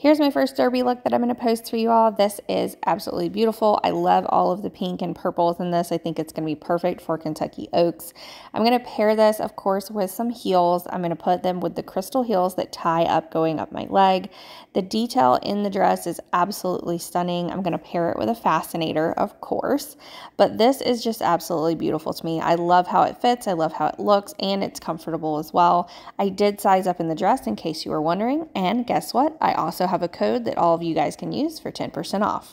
Here's my first derby look that I'm going to post for you all. This is absolutely beautiful. I love all of the pink and purples in this. I think it's going to be perfect for Kentucky Oaks. I'm going to pair this, of course, with some heels. I'm going to put them with the crystal heels that tie up going up my leg. The detail in the dress is absolutely stunning. I'm going to pair it with a fascinator, of course, but this is just absolutely beautiful to me. I love how it fits. I love how it looks, and it's comfortable as well. I did size up in the dress in case you were wondering, and guess what? I also have a code that all of you guys can use for 10% off.